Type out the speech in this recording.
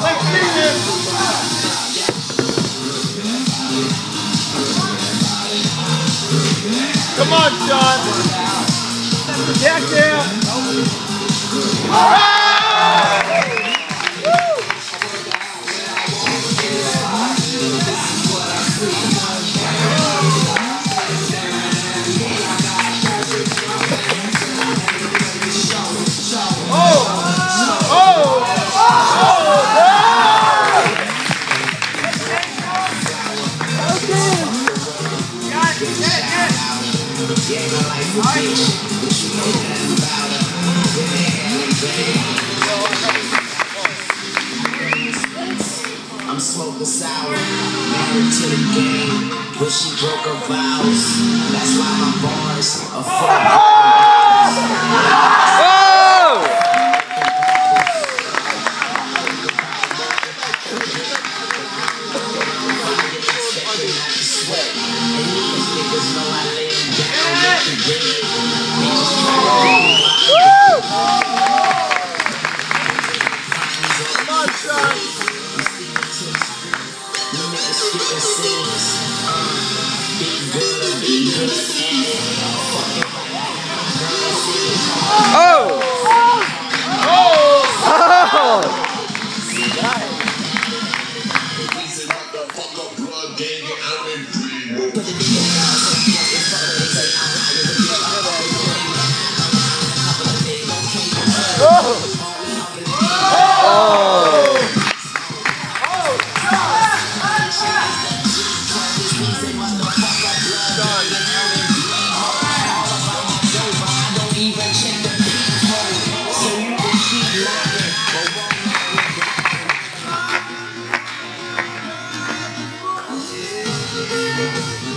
Let's do this! Come on, Sean. Heck yeah. I'm smoking sour, married to the game, but she broke her vows. That's why my at it. Oh! oh! Música